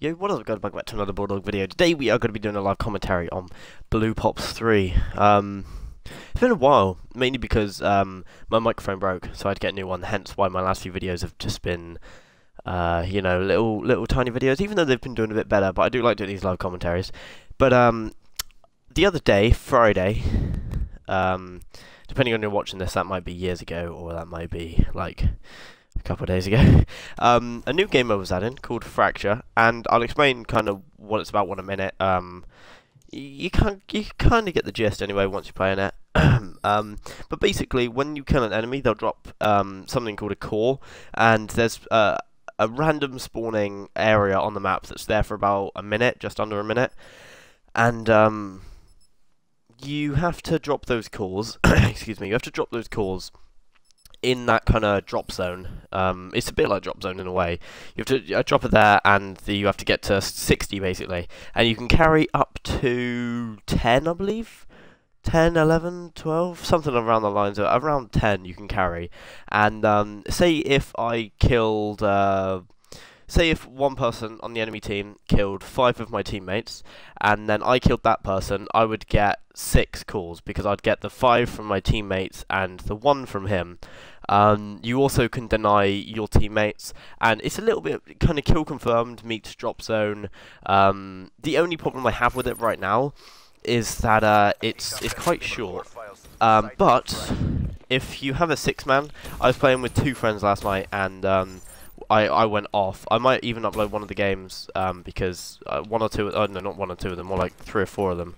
Yo, what up guys, welcome back to another Bulldog video. Today we are going to be doing a live commentary on Black Ops 3. Um, it's been a while, mainly because um, my microphone broke, so I had to get a new one, hence why my last few videos have just been, uh, you know, little little tiny videos, even though they've been doing a bit better, but I do like doing these live commentaries. But um, the other day, Friday, um, depending on you're watching this, that might be years ago, or that might be, like, couple of days ago. Um, a new game mode was added called Fracture, and I'll explain kind of what it's about in a minute. Um, you can you kind of get the gist anyway once you're playing it. um, but basically, when you kill an enemy, they'll drop um, something called a core, and there's uh, a random spawning area on the map that's there for about a minute, just under a minute, and um, you have to drop those cores. excuse me, you have to drop those cores in that kind of drop zone. Um, it's a bit like drop zone in a way. You have to uh, drop it there, and the, you have to get to 60 basically, and you can carry up to 10, I believe. 10, 11, 12, something around the lines. Around 10 you can carry. And um, say if I killed, uh, say if one person on the enemy team killed five of my teammates, and then I killed that person, I would get six cores because I'd get the five from my teammates and the one from him. Um, you also can deny your teammates, and it's a little bit kind of kill confirmed meets drop zone. Um, the only problem I have with it right now is that uh, it's it's quite short. Um, but if you have a six man, I was playing with two friends last night, and um, I I went off. I might even upload one of the games um, because uh, one or two. Oh no, not one or two of them. More like three or four of them.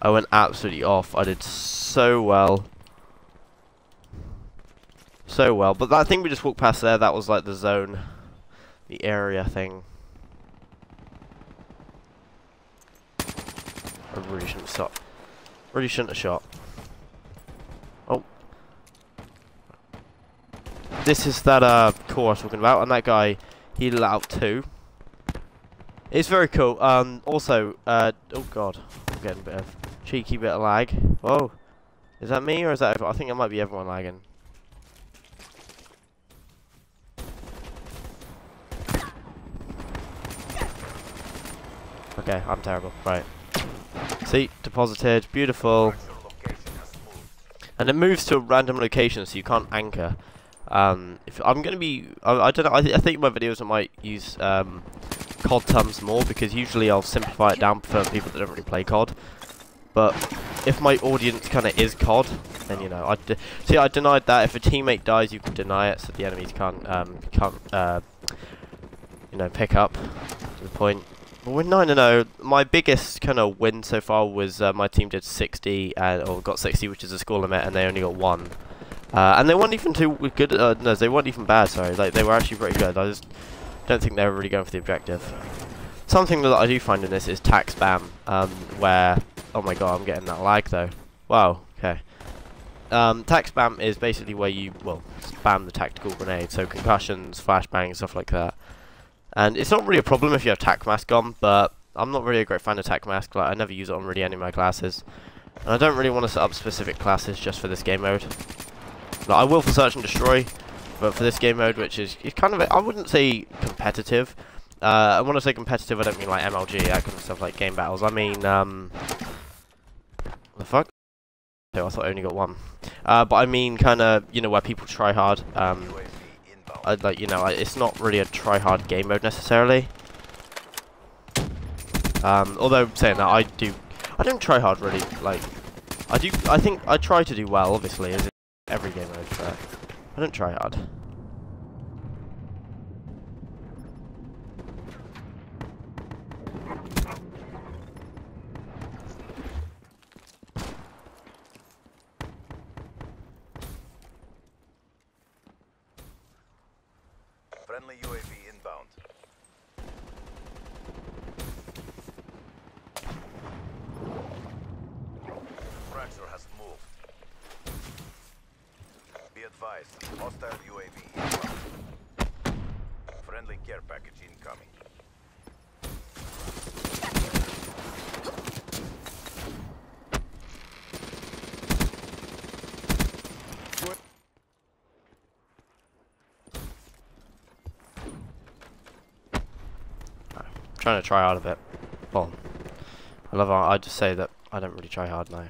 I went absolutely off. I did so well so well. But that thing we just walked past there, that was like the zone, the area thing. I really shouldn't have shot. Really shouldn't have shot. This is that uh, core I was talking about, and that guy, he let out two. It's very cool. Um, also, uh, oh god, I'm getting a bit of cheeky bit of lag. Whoa. Is that me or is that I think it might be everyone lagging. Okay, I'm terrible. Right. See, deposited, beautiful. And it moves to a random location, so you can't anchor. Um, if I'm gonna be, I, I don't know. I, th I, think my videos I might use um, COD terms more because usually I'll simplify it down for people that don't really play COD. But if my audience kind of is COD, then you know, I see. I denied that. If a teammate dies, you can deny it, so the enemies can't um, can't uh, you know pick up to the point. We're 9 0. My biggest kind of win so far was uh, my team did 60, and, or got 60, which is a score limit, and they only got 1. Uh, and they weren't even too good. Uh, no, they weren't even bad, sorry. Like, they were actually pretty good. I just don't think they were really going for the objective. Something that I do find in this is tac spam, um, where. Oh my god, I'm getting that lag though. Wow, okay. Um, tac spam is basically where you, well, spam the tactical grenade, so concussions, flashbangs, stuff like that. And it's not really a problem if you have tac mask on, but I'm not really a great fan of tac mask. Like I never use it on really any of my classes. And I don't really want to set up specific classes just for this game mode. Like, I will for search and destroy, but for this game mode, which is, kind of, I wouldn't say competitive. Uh, when I say competitive, I don't mean like MLG, that kind of stuff, like game battles. I mean, um, the fuck? Oh, I thought I only got one. Uh, but I mean, kind of, you know, where people try hard. Um, I, like you know, I, it's not really a try-hard game mode necessarily. Um, although saying that, I do, I don't try hard really. Like, I do, I think I try to do well, obviously, every game mode, but I don't try hard. Friendly UAV inbound. Fracture has moved. Be advised, hostile UAV. Friendly care package incoming. trying to try hard a bit. Well, I love. I just say that I don't really try hard now.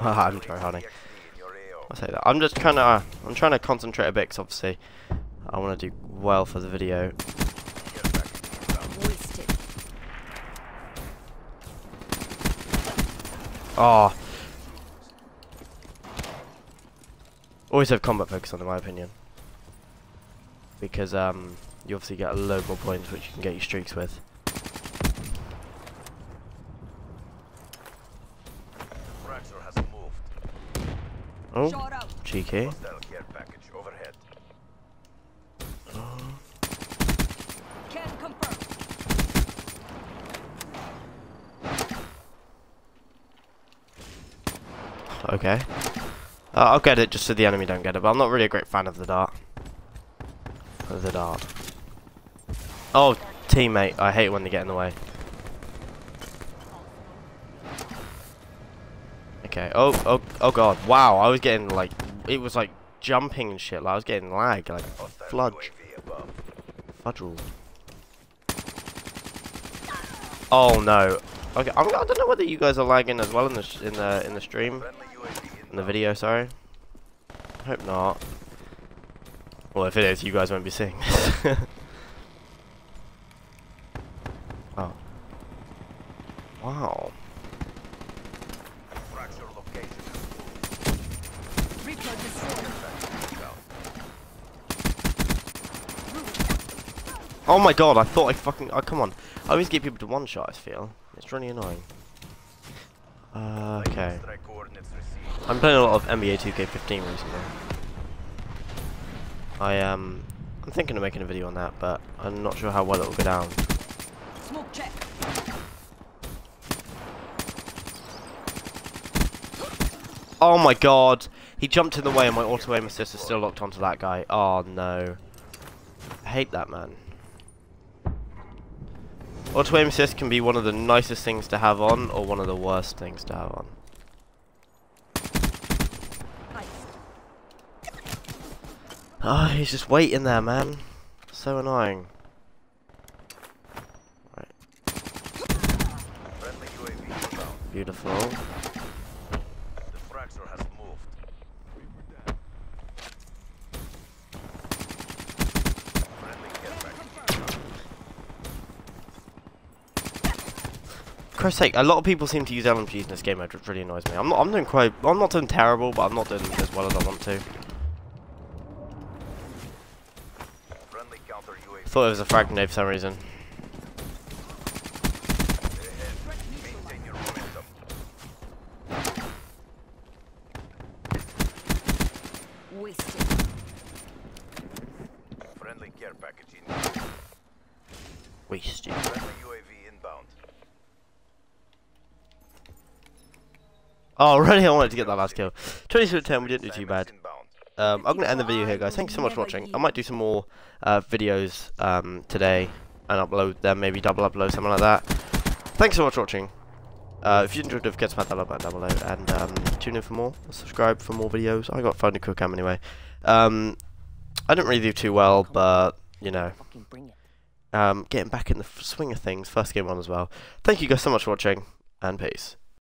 I'm try harding. EXD in your AO. I say that. I'm just kind of. I'm trying to concentrate a bit, 'cause obviously, I want to do well for the video. Oh. Always have combat focus on, in my opinion. Because um, you obviously get a load more points, which you can get your streaks with. Oh, Shot cheeky. Hostile care package overhead. Can confirm. Okay. Uh, I'll get it just so the enemy don't get it, but I'm not really a great fan of the dart. Of the dart. Oh, teammate. I hate when they get in the way. Okay. Oh, oh, oh god. Wow, I was getting like, it was like jumping and shit. Like, I was getting lag, like fludge, fudgel. Oh no. Okay, I'm, I don't know whether you guys are lagging as well in the in the in the stream. In the video, sorry. Hope not. Well, if it is, you guys won't be seeing this. oh. Wow. Fracture location is moved. Reaper destroyed. Package inbound. Oh my god, I thought I fucking... Oh, come on. I always get people to one-shot, I feel. It's really annoying. Uh, okay. Strike coordinates received. I'm playing a lot of NBA 2K15 recently. I, um... I'm thinking of making a video on that, but I'm not sure how well it'll go down. Smoke check. Oh my god! He jumped in the way and my auto aim assist is still locked onto that guy. Oh no. I hate that man. Auto aim assist can be one of the nicest things to have on or one of the worst things to have on. Ah, he's just waiting there, man. So annoying. Inbound. Beautiful. The fracture has moved. Friendly care package inbound. Christ's sake, a lot of people seem to use LMGs in this game, which really annoys me. I'm not, I'm doing quite, I'm not doing terrible, but I'm not doing as well as I want to. Friendly counter UAV Thought it was a frag grenade for some reason. ahead. Maintain your momentum. Wasted. Friendly care package inbound. Wasted. Friendly UAV inbound. Oh, really? I wanted to get that last kill. 22 to 10, we didn't do too bad. Um, I'm going to end the video here, guys. Thank you so much for watching. I might do some more uh, videos um, today and upload them, maybe double upload, something like that. Thanks so much for watching. Uh, if you enjoyed, don't forget to smash that like button down below and um, tune in for more. Subscribe for more videos. I got Phone to Cook Cam anyway. Um, I didn't really do too well, but, you know, Fucking bring it. um, getting back in the swing of things. First game on as well. Thank you guys so much for watching, and peace.